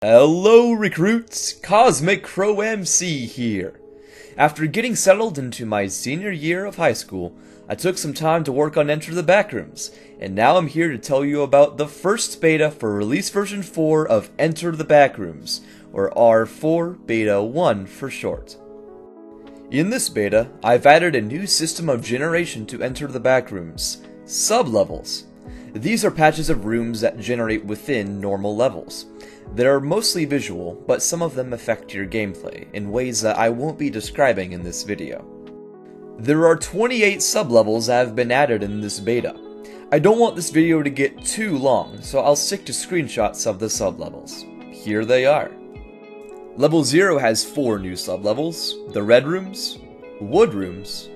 Hello recruits, Cosmic Crow MC here. After getting settled into my senior year of high school, I took some time to work on Enter the Backrooms, and now I'm here to tell you about the first beta for release version 4 of Enter the Backrooms, or R4 Beta 1 for short. In this beta, I've added a new system of generation to Enter the Backrooms, sublevels. These are patches of rooms that generate within normal levels. They're mostly visual, but some of them affect your gameplay in ways that I won't be describing in this video. There are 28 sublevels that have been added in this beta. I don't want this video to get too long, so I'll stick to screenshots of the sublevels. Here they are. Level 0 has 4 new sublevels, the Red Rooms, Wood Rooms,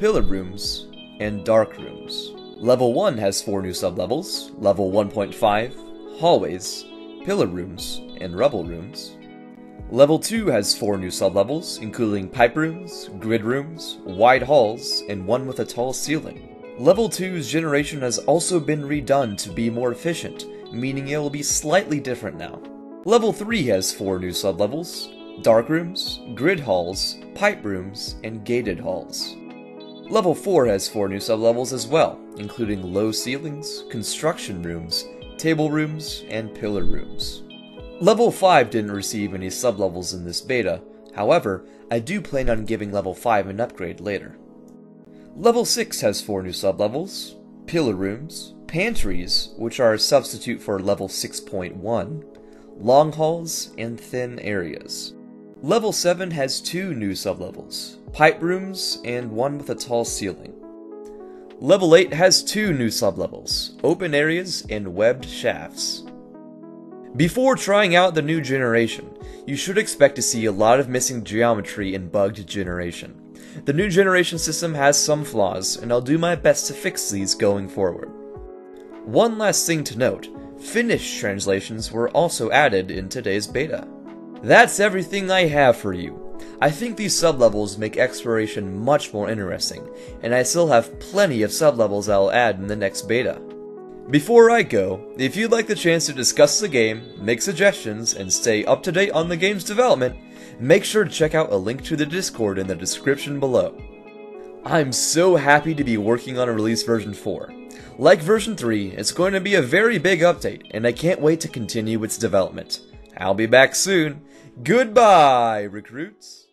Pillar Rooms, and Dark Rooms. Level 1 has 4 new sublevels, Level 1.5, Hallways, Pillar Rooms, and Rubble Rooms. Level 2 has 4 new sublevels, including Pipe Rooms, Grid Rooms, Wide Halls, and one with a tall ceiling. Level 2's generation has also been redone to be more efficient, meaning it will be slightly different now. Level 3 has 4 new sublevels, Dark Rooms, Grid Halls, Pipe Rooms, and Gated Halls. Level 4 has 4 new sublevels as well, including low ceilings, construction rooms, table rooms, and pillar rooms. Level 5 didn't receive any sublevels in this beta, however, I do plan on giving Level 5 an upgrade later. Level 6 has 4 new sublevels, pillar rooms, pantries, which are a substitute for Level 6.1, long halls, and thin areas. Level 7 has two new sublevels, pipe rooms, and one with a tall ceiling. Level 8 has two new sublevels, open areas and webbed shafts. Before trying out the new generation, you should expect to see a lot of missing geometry and bugged generation. The new generation system has some flaws, and I'll do my best to fix these going forward. One last thing to note, Finnish translations were also added in today's beta. That's everything I have for you. I think these sublevels make exploration much more interesting, and I still have plenty of sublevels I'll add in the next beta. Before I go, if you'd like the chance to discuss the game, make suggestions, and stay up to date on the game's development, make sure to check out a link to the Discord in the description below. I'm so happy to be working on a release version 4. Like version 3, it's going to be a very big update, and I can't wait to continue its development. I'll be back soon. Goodbye, recruits!